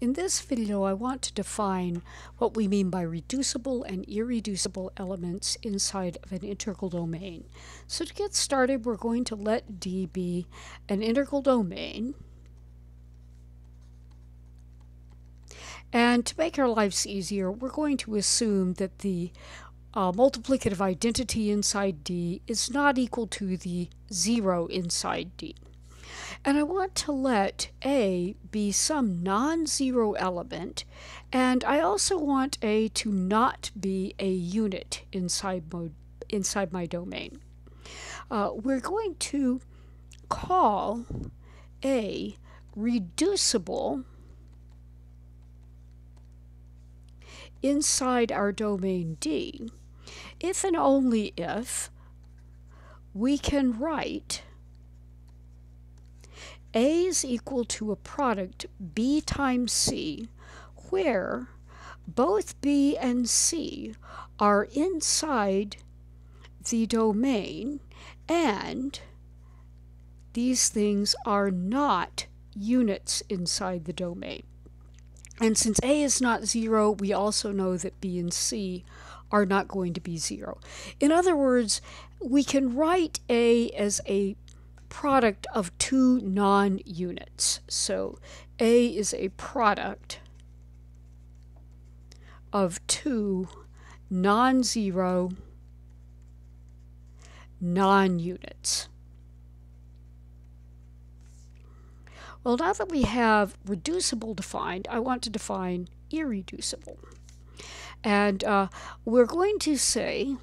In this video, I want to define what we mean by reducible and irreducible elements inside of an integral domain. So to get started, we're going to let D be an integral domain. And to make our lives easier, we're going to assume that the uh, multiplicative identity inside D is not equal to the zero inside D. And I want to let A be some non-zero element, and I also want A to not be a unit inside my, inside my domain. Uh, we're going to call A reducible inside our domain D if and only if we can write a is equal to a product B times C where both B and C are inside the domain and these things are not units inside the domain. And since A is not zero, we also know that B and C are not going to be zero. In other words, we can write A as a product of two non-units. So A is a product of two non-zero non-units. Well, now that we have reducible defined, I want to define irreducible. And uh, we're going to say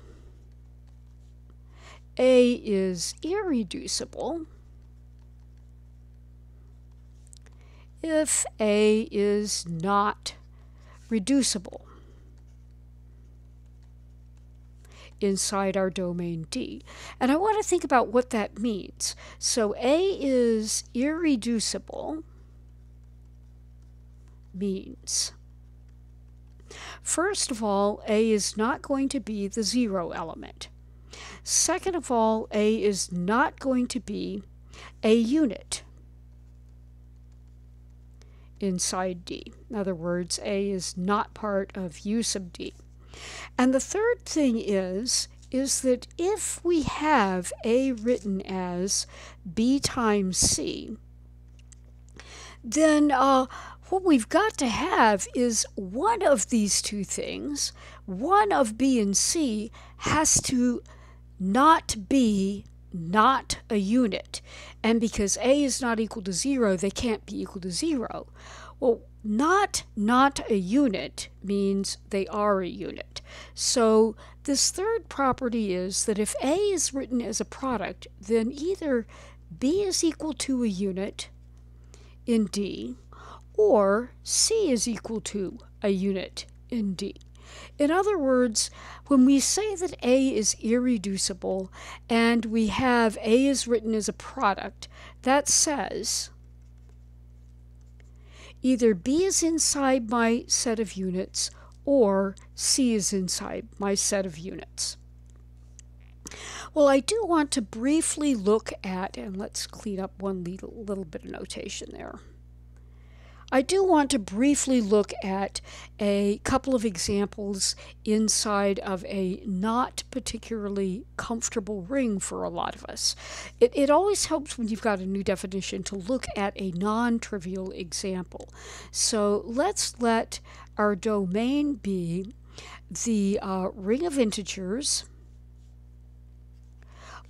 a is irreducible if A is not reducible inside our domain D. And I want to think about what that means. So A is irreducible means First of all, A is not going to be the zero element. Second of all, A is not going to be a unit inside D. In other words, A is not part of U sub D. And the third thing is, is that if we have A written as B times C, then uh, what we've got to have is one of these two things, one of B and C, has to not be not a unit. And because A is not equal to 0, they can't be equal to 0. Well, not not a unit means they are a unit. So this third property is that if A is written as a product, then either B is equal to a unit in D, or C is equal to a unit in D. In other words, when we say that A is irreducible and we have A is written as a product, that says either B is inside my set of units or C is inside my set of units. Well, I do want to briefly look at, and let's clean up one little, bit of notation there. I do want to briefly look at a couple of examples inside of a not particularly comfortable ring for a lot of us. It, it always helps when you've got a new definition to look at a non-trivial example. So let's let our domain be the uh, ring of integers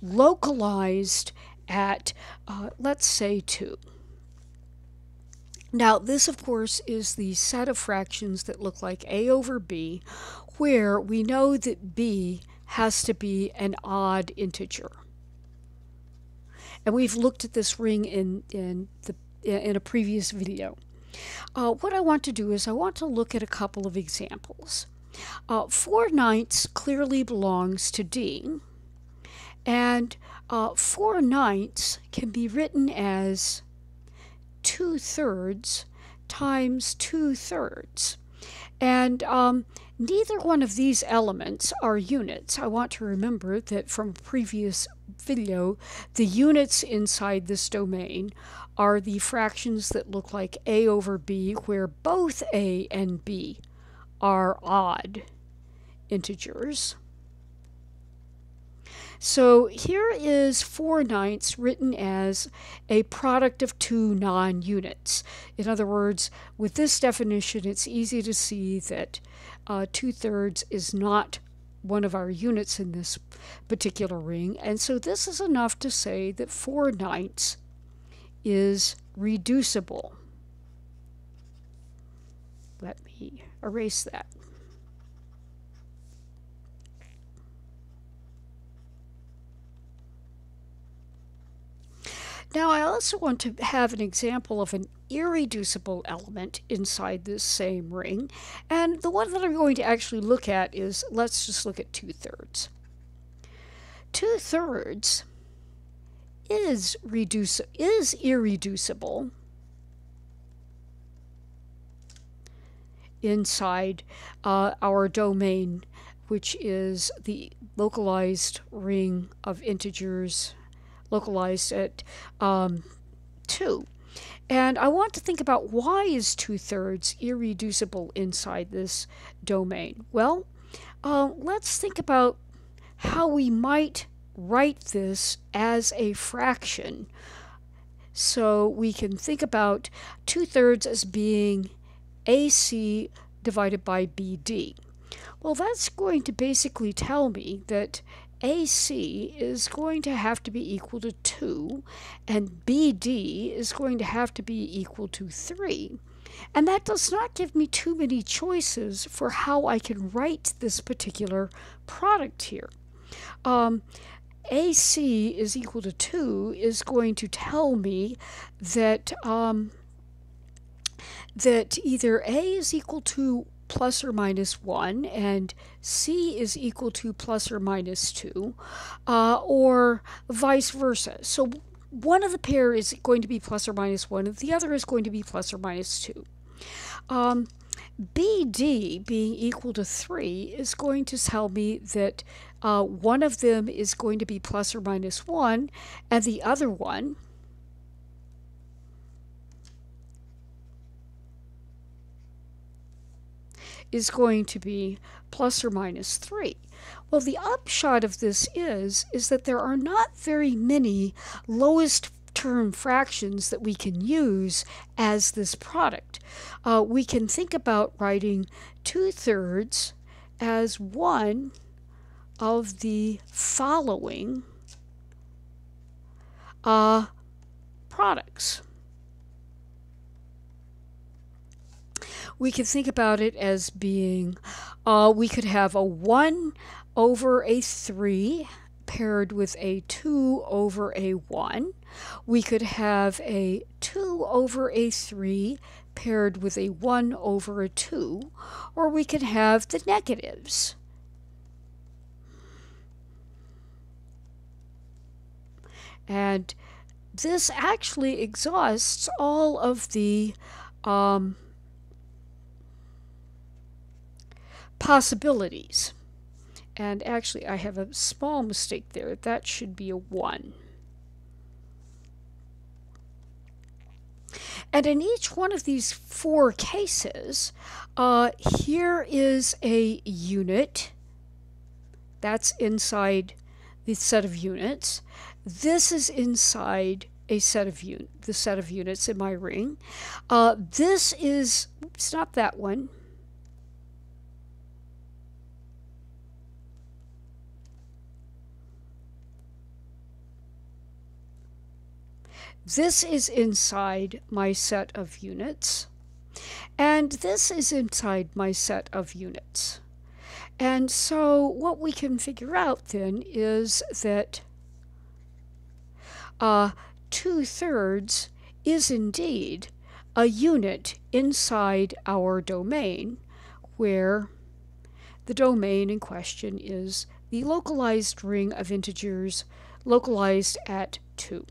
localized at, uh, let's say, 2. Now, this, of course, is the set of fractions that look like a over b, where we know that b has to be an odd integer. And we've looked at this ring in, in, the, in a previous video. Uh, what I want to do is I want to look at a couple of examples. Uh, 4 ninths clearly belongs to D, and uh, 4 ninths can be written as two thirds times two thirds. And um, neither one of these elements are units. I want to remember that from previous video, the units inside this domain are the fractions that look like a over b, where both a and b are odd integers. So here is 4 ninths written as a product of two non-units. In other words, with this definition, it's easy to see that uh, 2 thirds is not one of our units in this particular ring. And so this is enough to say that 4 ninths is reducible. Let me erase that. Now I also want to have an example of an irreducible element inside this same ring. And the one that I'm going to actually look at is, let's just look at 2 thirds. 2 thirds is, is irreducible inside uh, our domain, which is the localized ring of integers localized at um, 2. And I want to think about why is 2 thirds irreducible inside this domain? Well, uh, let's think about how we might write this as a fraction. So we can think about 2 thirds as being AC divided by BD. Well, that's going to basically tell me that AC is going to have to be equal to 2, and BD is going to have to be equal to 3. And that does not give me too many choices for how I can write this particular product here. Um, AC is equal to 2 is going to tell me that um, that either A is equal to plus or minus 1 and C is equal to plus or minus 2 uh, or vice versa. So one of the pair is going to be plus or minus 1 and the other is going to be plus or minus 2. Um, BD being equal to 3 is going to tell me that uh, one of them is going to be plus or minus 1 and the other one is going to be plus or minus 3. Well, the upshot of this is, is that there are not very many lowest term fractions that we can use as this product. Uh, we can think about writing 2 thirds as one of the following uh, products. We could think about it as being uh, we could have a 1 over a 3 paired with a 2 over a 1. We could have a 2 over a 3 paired with a 1 over a 2, or we could have the negatives. And this actually exhausts all of the um, possibilities. And actually, I have a small mistake there. That should be a 1. And in each one of these four cases, uh, here is a unit. That's inside the set of units. This is inside a set of un the set of units in my ring. Uh, this is, it's not that one. This is inside my set of units, and this is inside my set of units. And so what we can figure out then is that uh, two-thirds is indeed a unit inside our domain where the domain in question is the localized ring of integers localized at 2.